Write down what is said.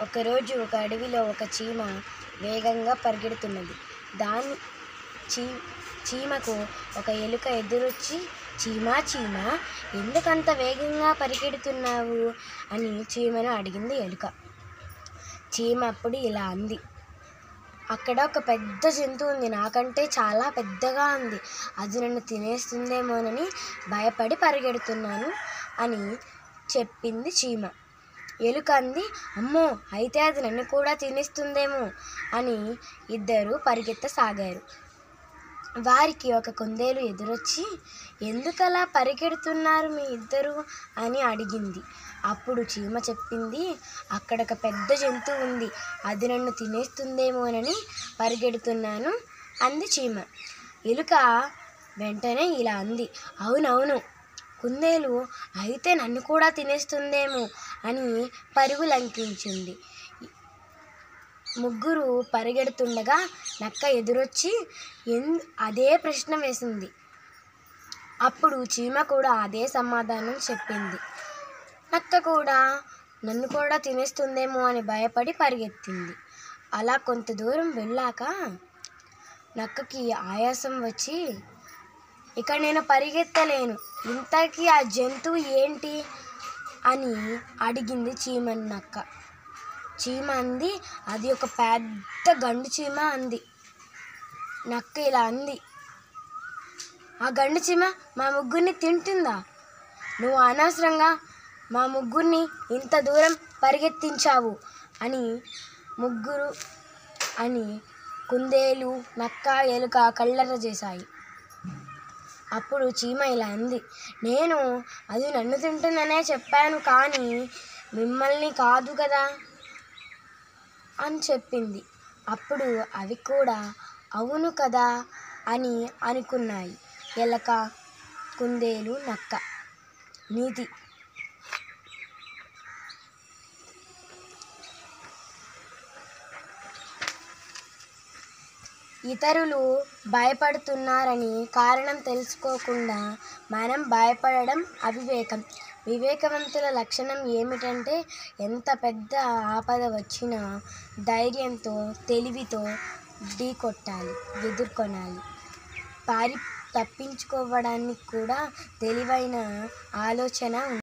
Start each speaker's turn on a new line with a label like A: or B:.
A: ఒకరోజు ఒక అడవిలో ఒక చీమ వేగంగా పరిగెడుతున్నది. దాని చీ చీమకు ఒక ఎలుక ఎదురొచ్చి చీమా చీమ ఎందుకంత వేగంగా పరిగెడుతున్నావు? అని చీమను అడిగింది ఎలుక. చీమ అప్పుడు ఇలా అంది. అక్కడ ఒక పెద్ద జంతువు ఉంది. నాకంటే చాలా పెద్దగా ఉంది. అది నన్ను తినేస్తుందేమోనని భయపడి పరిగెడుతున్నాను అని చెప్పింది చీమ. ఎలుక అంది అమ్మో అయితే అది నన్ను కూడా తినేస్తుందేమో అని ఇద్దరు పరిగెత్తసాగారు. వారికి ఒక కుందేలు ఎదురొచ్చి ఎందుకలా పరిగెడుతున్నారు మీ ఇద్దరు? అని అడిగింది. అప్పుడు చీమ చెప్పింది అక్కడ ఒక పెద్ద జంతువు ఉంది అది నన్ను తినేస్తుందేమోనని పరిగెడుతున్నాను అంది చీమ. ఎలుక వెంటనే ఇలా అంది అవునవును కుందేలు అయితే నన్ను కూడా తినేస్తుందేమో అని పరుగు లంకించింది ముగ్గురు పరిగెడుతుండగా నక్క ఎదురొచ్చి ఎన్ అదే ప్రశ్న వేసింది. అప్పుడు చీమ కూడా అదే సమాధానం చెప్పింది. నక్క కూడా నన్ను కూడా తినేస్తుందేమో అని భయపడి పరిగెత్తింది. అలా కొంత దూరం వెళ్ళాక నక్కకి ఆయాసం వచ్చి ఇక నేను పరిగెత్తలేను. ఇంతకీ ఆ జంతువు ఏంటి? అని అడిగింది చీమని నక్క చీమ అంది అది ఒక పెద్ద గండు చీమ అంది. నక్క ఇలా అంది ఆ గండు చీమ మా ముగ్గురిని తింటుందా? నువ్వు అనవసరంగా మా ముగ్గురిని ఇంత దూరం పరిగెత్తించావు అని ముగ్గురు అని కుందేలు నక్క ఎలుక కళ్ళర చేశాయి. అప్పుడు చీమ ఇలా అంది. నేను అది నన్ను తింటుందనే చెప్పాను కానీ మిమ్మల్ని కాదు కదా అని చెప్పింది. అప్పుడు అవి కూడా అవును కదా అని అనుకున్నాయి. ఎలక కుందేలు నక్క నీతి. ఇతరులు భయపడుతున్నారని కారణం తెలుసుకోకుండా మనం భయపడడం అవివేకం. వివేకవంతుల లక్షణం ఏమిటంటే ఎంత పెద్ద ఆపద వచ్చినా ధైర్యంతో తెలివితో ఢీకొట్టాలి ఎదుర్కొనాలి. పారి తప్పించుకోవడానికి కూడా తెలివైన ఆలోచన